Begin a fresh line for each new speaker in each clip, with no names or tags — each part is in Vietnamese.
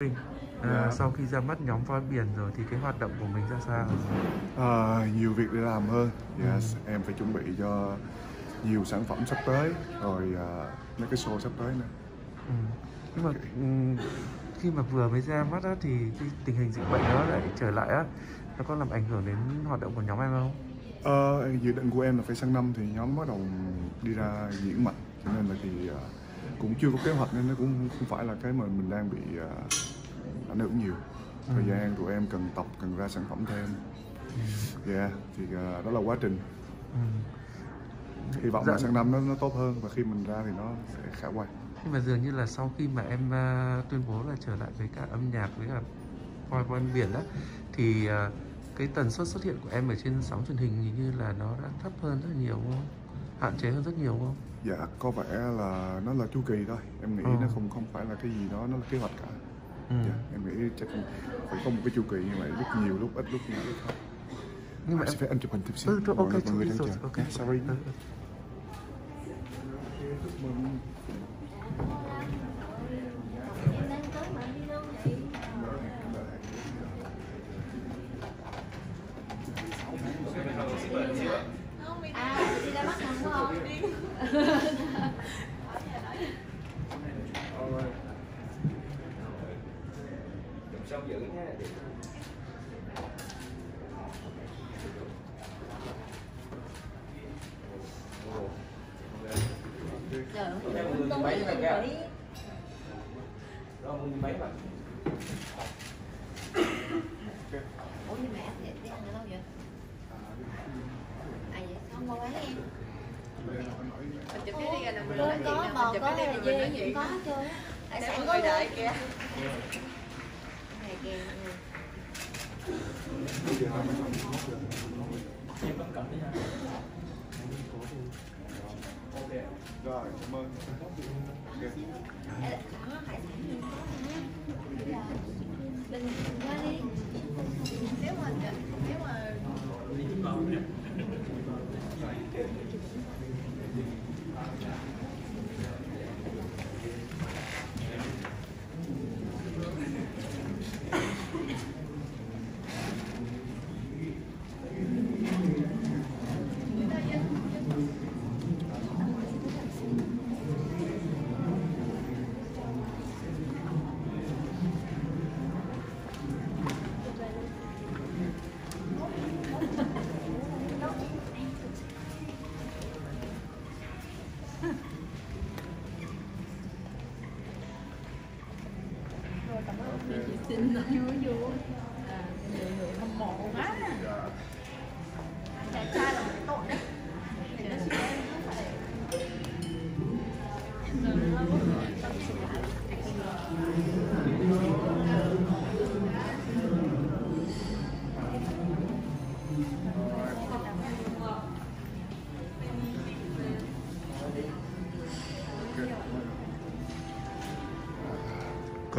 À,
Dạ.
sau khi ra mắt nhóm voi biển rồi thì cái hoạt động của mình ra sao?
À, nhiều việc để làm hơn yes, em phải chuẩn bị cho nhiều sản phẩm sắp tới rồi à, mấy cái show sắp tới nữa
Ừ. Nhưng mà ừ, khi mà vừa mới ra mắt á, thì cái tình hình dịch bệnh nó lại trở lại á, nó có làm ảnh hưởng đến hoạt động của nhóm em không?
Ờ, dự định của em là phải sang năm thì nhóm bắt đầu đi ra diễn mạnh cho nên là thì à, cũng chưa có kế hoạch nên nó cũng không phải là cái mà mình đang bị à, ảnh hưởng nhiều thời
Ừ.
gian tụi em cần tập cần ra sản phẩm thêm yeah thì à, đó là quá trình
Ừ.
hy vọng
Dạ.
là sang năm nó nó tốt hơn và khi mình ra thì nó sẽ khả quan
Nhưng mà dường như là sau khi mà em à, tuyên bố là trở lại với cả âm nhạc với cả voi voi biển á thì à, cái tần suất xuất hiện của em ở trên sóng truyền hình hình như là nó đã thấp hơn rất nhiều không? Hạn chế hơn rất nhiều không?
Dạ, có vẻ là nó là chu kỳ thôi. Em nghĩ
Ừ.
nó không không phải là cái gì đó, nó là kế hoạch cả.
Ừ.
Dạ, em nghĩ chắc phải có một cái chu kỳ như vậy, lúc nhiều, lúc ít, lúc nhiều, lúc ít.
Nhưng mà em
xin phép anh chụp hình chút xíu.
Ừ,
Mọi
ok,
người-
chụp
mọi người đang chờ.
ok.
Yeah, sorry.
Ừ, ừ.
Chúc mừng.
À, đi ra bắt nằm không? Trời ơi, tôi tôi nghĩ Ủa nhưng mà anh đi ăn ở đâu vậy? À vậy không qua quán em
cái
có bò có
cái đi
là dê
nói
gì
chuyện
cũng có hết trơn em Hải
Để
sản
mọi
có
người đợi
luôn
kìa
Này kìa nè.
Rồi, cảm ơn. Ok.
Ê, Đó, hải sản gì có nè Bình qua đi
nếu mà nếu mà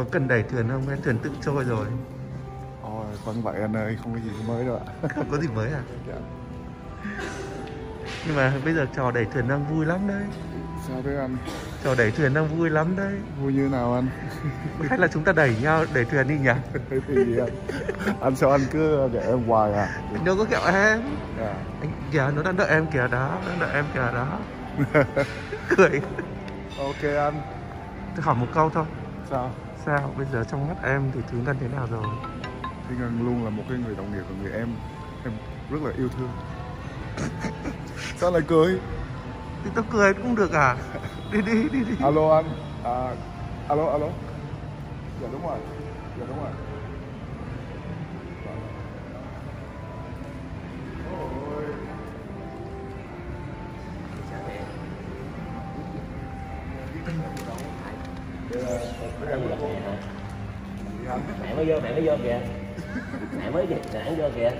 Có cần đẩy thuyền không? Hay thuyền tự trôi rồi?
Ôi, vẫn vậy anh ơi, không có gì mới đâu ạ.
Không có gì mới à?
Dạ.
Nhưng mà bây giờ trò đẩy thuyền đang vui lắm đấy
Sao thế anh?
Trò đẩy thuyền đang vui lắm đấy
Vui như nào anh?
Hay là chúng ta đẩy nhau đẩy thuyền đi nhỉ?
Thì anh? Anh sao anh cứ để em hoài à?
Anh đâu có kẹo em
Dạ.
anh kìa nó đang đợi em kìa đó nó đang đợi em kìa đó cười
Ok anh.
tôi hỏi một câu thôi
Sao?
Sao bây giờ trong mắt em thì thúy ngân thế nào rồi
Thì Ngân luôn là một cái người đồng nghiệp và người em em rất là yêu thương. Sao lại cười?
thì tao cười cũng được à đi đi đi đi
Alo anh. À, alo alo. Dạ đúng rồi. Dạ đúng rồi.
Mới vô, mẹ mới vô kìa. Mẹ mới về đà nẵng vô kìa.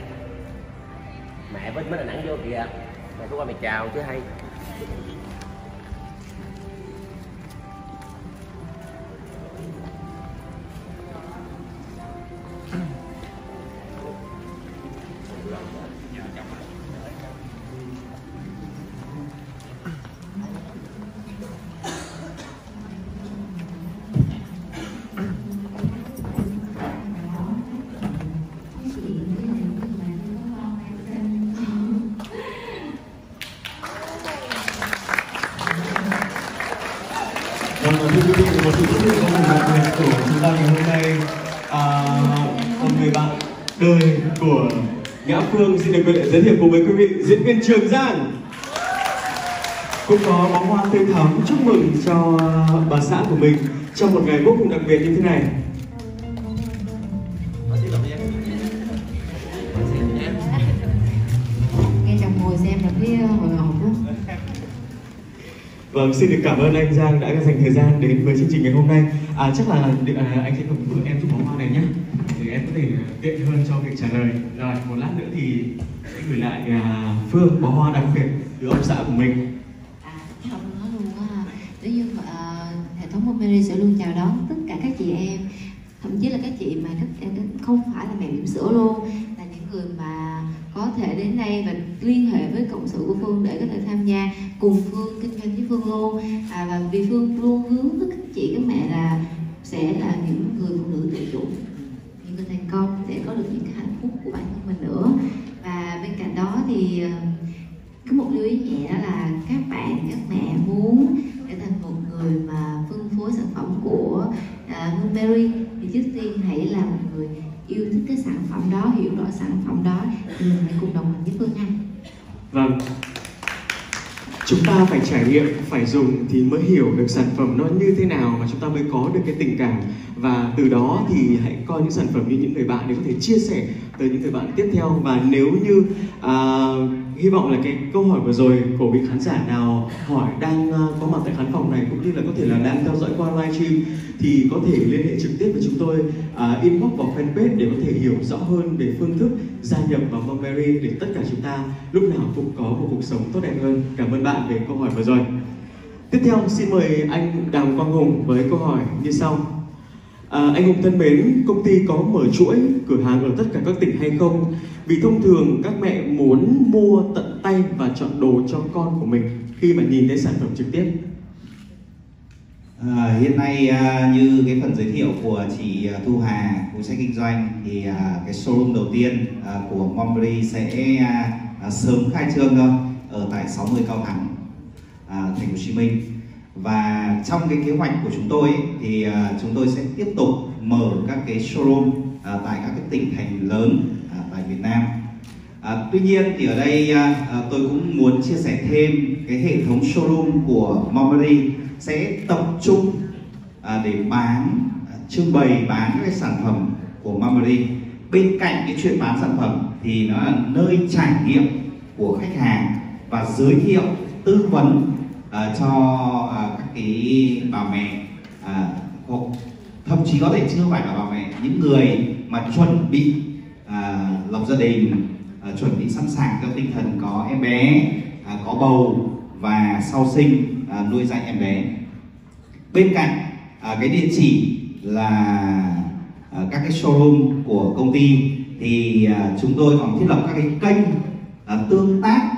Mẹ mới mới đà nẵng vô kìa. Mày có qua mày chào chứ hay.
quý vị một sự xuất hiện của một người của chúng ta ngày hôm nay à, một người bạn đời của ngã Phương xin được giới thiệu cùng với quý vị diễn viên Trường Giang cũng có bó hoa tươi thắm chúc mừng cho bà xã của mình trong một ngày vô cùng đặc biệt như thế này Vâng, xin được cảm ơn anh Giang đã dành thời gian đến với chương trình ngày hôm nay. À, chắc là à, anh sẽ cầm giúp em chút bó hoa này nhé, để em có thể à, tiện hơn cho việc trả lời. Rồi, một lát nữa thì sẽ gửi lại à, Phương bó hoa đặc biệt từ ông xã của mình.
à không nói luôn á nếu như à, hệ thống Momeri sẽ luôn chào đón tất cả các chị em thậm chí là các chị mà các em không phải là mẹ bỉm sữa luôn là những người mà có thể đến đây và liên hệ với cộng sự của Phương để có thể tham gia cùng Phương kinh doanh với Phương luôn à, và vì Phương luôn hướng với các chị các mẹ là sẽ là những người phụ nữ tự chủ những người thành công sẽ có được những cái hạnh phúc của bản thân mình nữa. Và bên cạnh đó thì ờ, có một lưu ý nhẹ đó là các bạn các mẹ muốn trở thành một người mà phân phối sản phẩm của à, uh, Mary thì trước tiên hãy là một người yêu thích cái sản phẩm đó hiểu rõ sản phẩm đó thì mình hãy cùng đồng hành với Phương Anh
Vâng. Chúng ta phải trải nghiệm, phải dùng thì mới hiểu được sản phẩm nó như thế nào và chúng ta mới có được cái tình cảm. Và từ đó thì hãy coi những sản phẩm như những người bạn để có thể chia sẻ tới những người bạn tiếp theo. Và nếu như à, hy vọng là cái câu hỏi vừa rồi của vị khán giả nào hỏi đang à, có mặt tại khán phòng này cũng như là có thể là đang theo dõi qua livestream thì có thể liên hệ trực tiếp với chúng tôi uh, inbox vào fanpage để có thể hiểu rõ hơn về phương thức gia nhập vào Montgomery để tất cả chúng ta lúc nào cũng có một cuộc sống tốt đẹp hơn. Cảm ơn bạn về câu hỏi vừa rồi. Tiếp theo xin mời anh Đàm Quang Hùng với câu hỏi như sau. À, anh Hùng thân mến, công ty có mở chuỗi cửa hàng ở tất cả các tỉnh hay không? Vì thông thường các mẹ muốn mua tận tay và chọn đồ cho con của mình khi mà nhìn thấy sản phẩm trực tiếp.
À, hiện nay à, như cái phần giới thiệu của chị à, Thu Hà phụ trách kinh doanh thì à, cái showroom đầu tiên à, của Montbelly sẽ à, à, sớm khai trương thôi ở tại 60 Cao Thắng à, thành phố Hồ Chí Minh. Và trong cái kế hoạch của chúng tôi ấy, thì à, chúng tôi sẽ tiếp tục mở các cái showroom à, tại các cái tỉnh thành lớn à, tại Việt Nam. À, tuy nhiên thì ở đây à, tôi cũng muốn chia sẻ thêm cái hệ thống showroom của Mulberry sẽ tập trung à, để bán à, trưng bày bán các cái sản phẩm của Mamari bên cạnh cái chuyện bán sản phẩm thì nó là nơi trải nghiệm của khách hàng và giới thiệu tư vấn à, cho à, các cái bà mẹ à, hoặc thậm chí có thể chưa phải là bà mẹ những người mà chuẩn bị à, lập gia đình à, chuẩn bị sẵn sàng cho tinh thần có em bé à, có bầu và sau sinh à, nuôi dạy em bé. Bên cạnh à, cái địa chỉ là à, các cái showroom của công ty thì à, chúng tôi còn thiết lập các cái kênh à, tương tác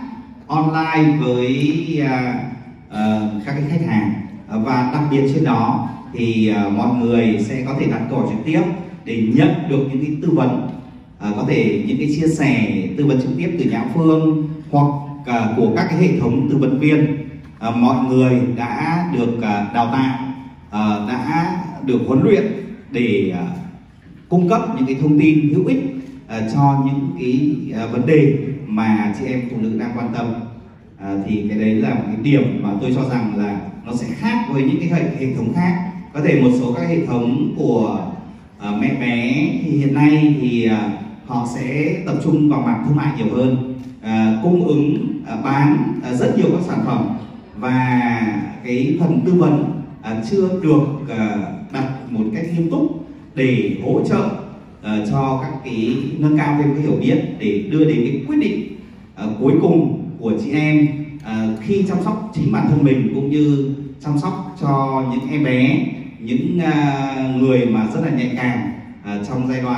online với à, à, các cái khách hàng. À, và đặc biệt trên đó thì à, mọi người sẽ có thể đặt câu hỏi trực tiếp để nhận được những cái tư vấn. À, có thể những cái chia sẻ tư vấn trực tiếp từ Nhã Phương hoặc à, của các cái hệ thống tư vấn viên à, mọi người đã được à, đào tạo à, đã được huấn luyện để à, cung cấp những cái thông tin hữu ích à, cho những cái à, vấn đề mà chị em phụ nữ đang quan tâm. À, thì cái đấy là một cái điểm mà tôi cho rằng là nó sẽ khác với những cái hệ, hệ thống khác. Có thể một số các hệ thống của à, mẹ bé thì hiện nay thì à, họ sẽ tập trung vào mặt thương mại nhiều hơn. À, cung ứng à, bán à, rất nhiều các sản phẩm và cái phần tư vấn à, chưa được à, đặt một cách nghiêm túc để hỗ trợ à, cho các cái nâng cao thêm cái hiểu biết để đưa đến cái quyết định cuối cùng của chị em khi chăm sóc chính bản thân mình cũng như chăm sóc cho những em bé, những người mà rất là nhạy cảm trong giai đoạn